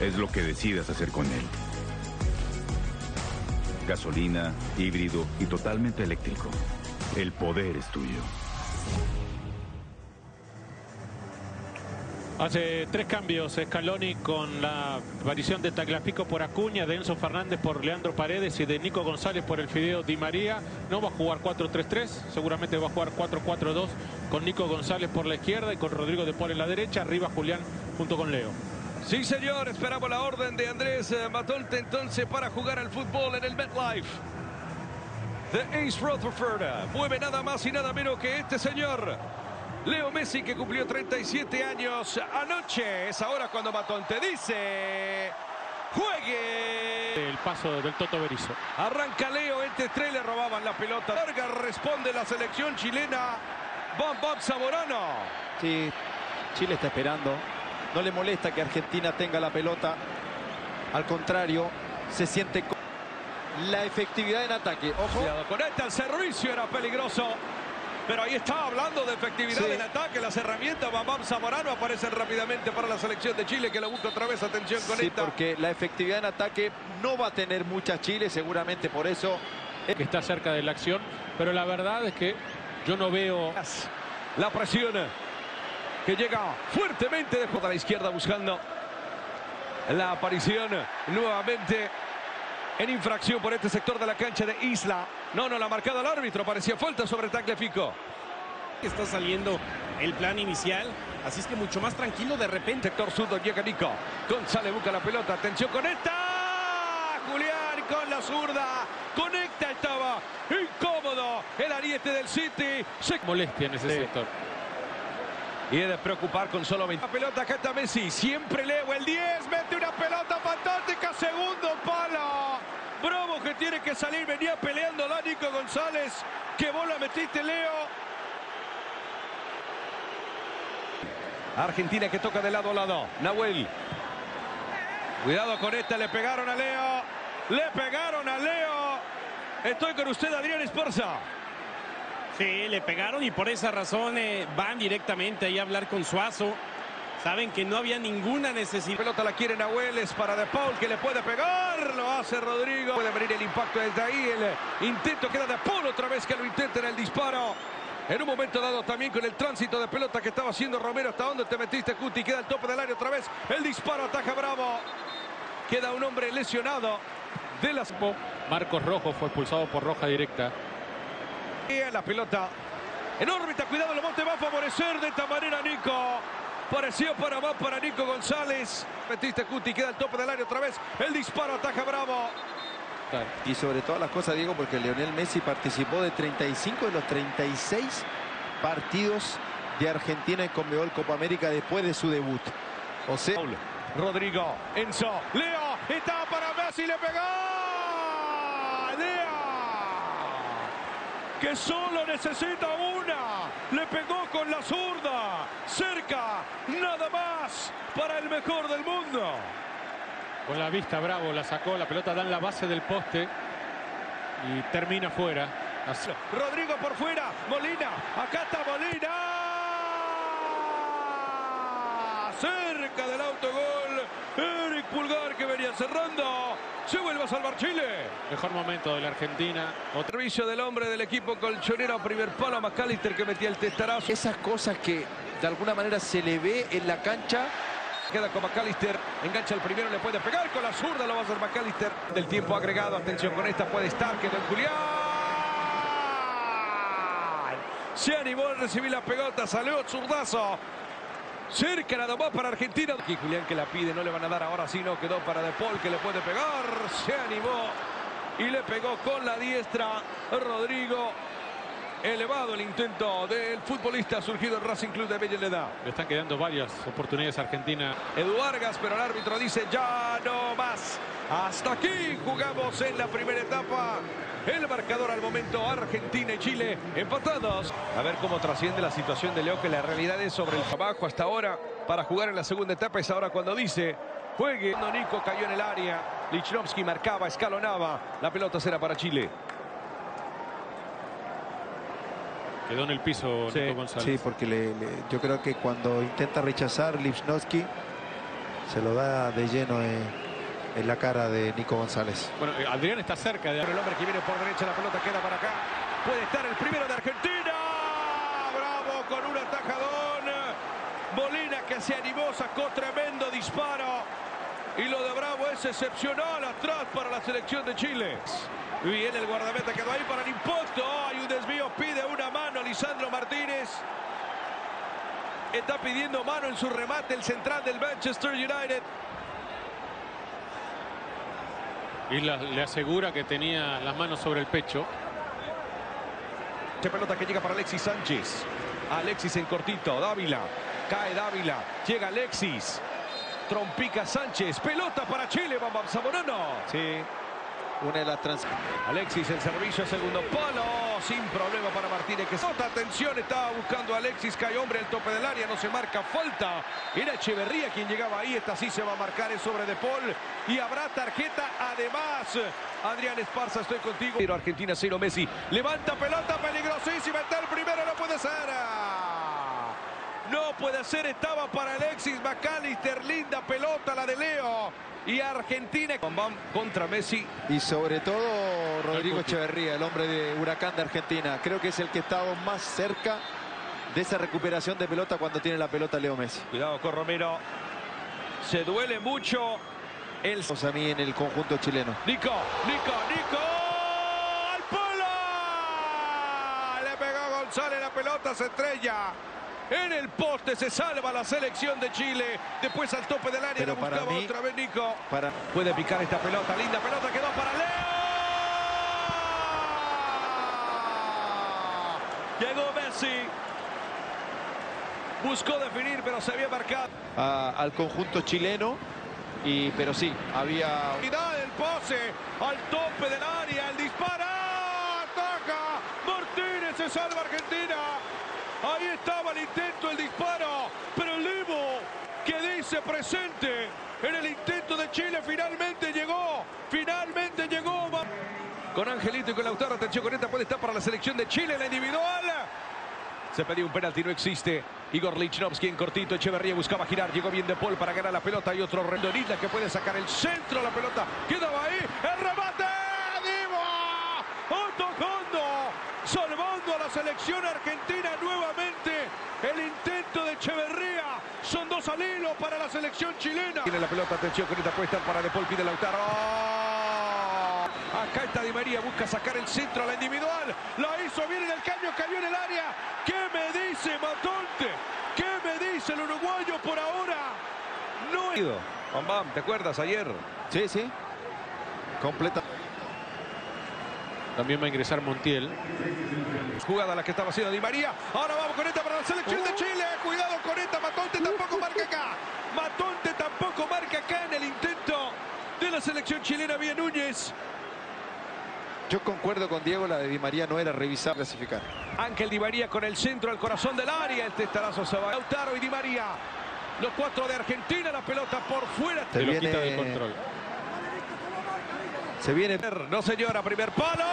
es lo que decidas hacer con él. Gasolina, híbrido y totalmente eléctrico. El poder es tuyo. Hace tres cambios Scaloni con la aparición de Tagliafico por Acuña, de Enzo Fernández por Leandro Paredes y de Nico González por el Fideo Di María. No va a jugar 4-3-3, seguramente va a jugar 4-4-2 con Nico González por la izquierda y con Rodrigo de Paul en la derecha. Arriba Julián junto con Leo. Sí, señor, esperamos la orden de Andrés eh, Matonte entonces para jugar al fútbol en el MetLife. The Ace Rutherford mueve nada más y nada menos que este señor. Leo Messi que cumplió 37 años anoche. Es ahora cuando Matonte dice... ¡Juegue! El paso del Toto Berizo. Arranca Leo, entre tres le robaban la pelota. Larga responde la selección chilena. Bob Bob Zamorano. Sí, Chile está esperando. No le molesta que Argentina tenga la pelota. Al contrario, se siente con la efectividad en ataque. Ojo. Con esta, el servicio era peligroso. Pero ahí está hablando de efectividad Sí. en ataque. Las herramientas Bam Zamorano aparecen rápidamente para la selección de Chile que la busca otra vez. Atención con Sí, esta. porque la efectividad en ataque no va a tener mucha Chile, seguramente por eso. Que está cerca de la acción, pero la verdad es que yo no veo... La presión que llega fuertemente de a la izquierda buscando la aparición nuevamente en infracción por este sector de la cancha de Isla. No, no la ha marcado el árbitro. Parecía falta sobre Tagliafico. Está saliendo el plan inicial, así es que mucho más tranquilo de repente. Sector sur llega Nico. González busca la pelota. Atención con esta. Julián con la zurda. Conecta estaba. Incómodo. El ariete del City. Se Molestia en ese Sí. sector. Y es de preocupar con solo 20. La pelota acá está Messi. Siempre Leo el 10. Mete una pelota fantástica. Segundo palo. Bravo que tiene que salir. Venía peleando la Nico González. ¿Qué bola metiste, Leo? Argentina que toca de lado a lado. Nahuel. Cuidado con esta. Le pegaron a Leo. Le pegaron a Leo. Estoy con usted, Adrián Esparza. Sí, le pegaron y por esa razón eh, van directamente ahí a hablar con Suazo. Saben que no había ninguna necesidad. pelota la quiere Nahuel, es para De Paul que le puede pegar, lo hace Rodrigo. Puede venir el impacto desde ahí, el intento queda De Paul otra vez que lo intenta en el disparo. En un momento dado también con el tránsito de pelota que estaba haciendo Romero. ¿Hasta dónde te metiste, Cuti? Queda el tope del área otra vez. El disparo ataja Bravo. Queda un hombre lesionado de las... Marcos Rojo fue expulsado por roja directa. La pelota en órbita, cuidado, el monte va a favorecer de esta manera Nico. Pareció para más para Nico González. Metiste Cuti, queda el tope del área otra vez. El disparo ataja Bravo. Y sobre todas las cosas, Diego, porque Leonel Messi participó de 35 de los 36 partidos de Argentina en Conmebol Copa América después de su debut. O sea, Rodrigo, Enzo, Leo, está para Messi, le pegó. Leo, que solo necesita una. Le pegó con la zurda. Cerca, nada más para el mejor del mundo. Con la vista Bravo la sacó, la pelota da en la base del poste y termina fuera. Así- Rodrigo por fuera, Molina, acá está Molina. Cerca del autogol, Eric Pulgar que venía cerrando. Se vuelve a salvar Chile. Mejor momento de la Argentina. Otra Servicio del hombre del equipo colchonero, primer palo a McAllister que metía el testarazo. esas cosas que de alguna manera se le ve en la cancha. Queda con McAllister, engancha el primero, le puede pegar con la zurda, lo va a hacer McAllister. Del tiempo agregado, atención con esta, puede estar, quedó en Julián. Se animó a recibir la pelota, salió zurdazo. Cerca nada más para Argentina. Aquí Julián que la pide, no le van a dar ahora, sí no quedó para De Paul que le puede pegar. Se animó y le pegó con la diestra Rodrigo. Elevado el intento del futbolista surgido en Racing Club de Avellaneda. Le están quedando varias oportunidades a Argentina. Edu Vargas, pero el árbitro dice ya no más. Hasta aquí jugamos en la primera etapa. El marcador al momento, Argentina y Chile empatados. A ver cómo trasciende la situación de Leo, que la realidad es sobre el trabajo hasta ahora para jugar en la segunda etapa. Es ahora cuando dice, juegue. Cuando Nico cayó en el área, Lichnowsky marcaba, escalonaba. La pelota será para Chile. Quedó en el piso Sí, Nico González. Sí, porque le- le- yo creo que cuando intenta rechazar Lipsnowski Se lo da de lleno en, en la cara de Nico González. Bueno, eh, Adrián está cerca de... El hombre que viene por derecha, la pelota queda para acá. Puede estar el primero de Argentina. Bravo con un atajadón. Molina que se animó, sacó tremendo disparo. Y lo de Bravo es excepcional atrás para la selección de Chile. Bien, el guardameta quedó ahí para el impacto. Hay un desvío, pide una mano Lisandro Martínez. Está pidiendo mano en su remate el central del Manchester United. Y la- le asegura que tenía las manos sobre el pecho. Esta pelota que llega para Alexis Sánchez. Alexis en cortito. Dávila. Cae Dávila. Llega Alexis. Trompica Sánchez. Pelota para Chile. Bam Zamorano. Sí. Una de las trans... Alexis el servicio. Segundo palo. Sin problema para Martínez. Que atención. Estaba buscando a Alexis. Cae hombre al tope del área. No se marca falta. Era Echeverría quien llegaba ahí. Esta sí se va a marcar. Es sobre De Paul. Y habrá tarjeta además. Adrián Esparza, estoy contigo. Pero Argentina 0 Messi. Levanta pelota peligrosísima. Está el primero. No puede ser. No puede ser. Estaba para Alexis McAllister. Linda pelota la de Leo. Y Argentina contra Messi. Y sobre todo Rodrigo. Echeverría, el hombre de Huracán de Argentina. Creo que es el que ha estado más cerca de esa recuperación de pelota cuando tiene la pelota Leo Messi. Cuidado con Romero. Se duele mucho el a mí en el conjunto chileno. Nico, Nico, Nico. ¡Al palo! Le pegó González la pelota, se estrella. En el poste se salva la selección de Chile. Después al tope del área Pero lo buscaba mí- otra vez Nico. Para Puede picar esta pelota, linda pelota, quedó para Leo. Llegó Messi. Buscó definir, pero se había marcado. al conjunto chileno. Y, pero sí, había del pase al tope del área, el disparo, ataca, Martínez se salva Argentina. Ahí estaba el intento, el disparo, pero el Limo que dice presente en el intento de Chile finalmente llegó, finalmente llegó. Con Angelito y con Lautaro, atención con esta puede estar para la selección de Chile, la individual. Se pedía un penalti, no existe. Igor Lichnowsky en cortito. Echeverría buscaba girar. Llegó bien De Paul para ganar la pelota. Y otro Rendonilla que puede sacar el centro. La pelota quedaba ahí. El remate. Divo. Atajando. Salvando a la selección argentina. De Echeverría. Son dos al hilo para la selección chilena. Tiene la pelota. Atención con esta puesta para De Paul. Pide Lautaro. Acá está Di María, busca sacar el centro a la individual. La hizo bien en el caño, cayó en el área. ¿Qué me dice Matonte? ¿Qué me dice el uruguayo por ahora? No he ido. Bam, bam, ¿te acuerdas ayer? Sí, sí. Completa. También va a ingresar Montiel. Jugada la que estaba haciendo Di María. Ahora vamos con esta para la selección de Chile. Cuidado con esta. Matonte tampoco marca acá. Matonte tampoco marca acá en el intento de la selección chilena. Vía Núñez. Yo concuerdo con Diego, la de Di María no era revisar, clasificar. Ángel Di María con el centro al corazón del área. El testarazo se va. Lautaro y Di María. Los cuatro de Argentina. La pelota por fuera. Se Se lo viene- quita del control. Se viene No señora, primer palo.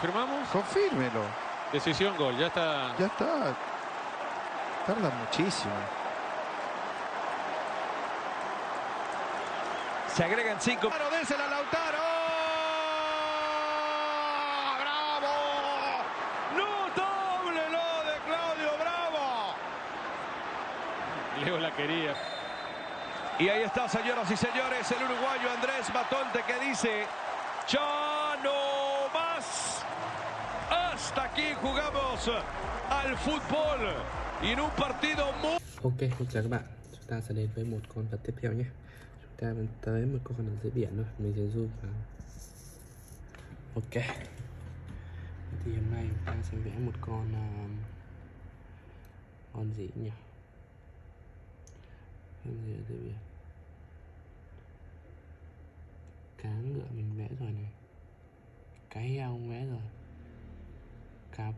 ¿Firmamos? Confírmelo. Decisión gol. Ya está. Ya está. Tarda muchísimo. Se agregan cinco. Claro, désela a Lautaro. ¡Bravo! Notable lo de Claudio Bravo. Leo la quería. Y ahí está, señoras y señores, el uruguayo Andrés Matonte que dice, ya no más. Hasta aquí jugamos al fútbol Ok, xin chào các bạn. Chúng ta sẽ đến với một con vật tiếp theo nhé. Chúng ta vẫn tới một con ở dưới biển thôi. Mình sẽ zoom vào. Ok. Thì hôm nay chúng ta sẽ vẽ một con uh, con gì nhỉ? Con gì ở dưới biển? Cá ngựa mình vẽ rồi này. Cá heo vẽ rồi. Cá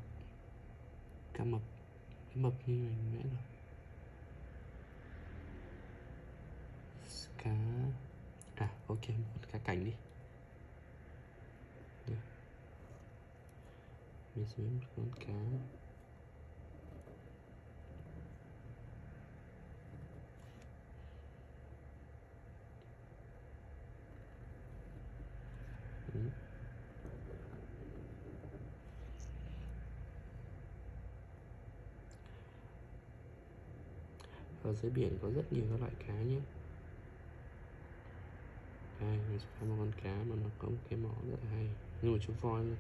cá mập mập như mình vẽ rồi. Cá. À ok, một cá cảnh đi. Đây. mình sẽ vẽ một con cá Ừ. ở dưới biển có rất nhiều các loại cá nhé. Đây, mình sẽ có một con cá mà nó có một cái mỏ rất là hay. Như một chú voi luôn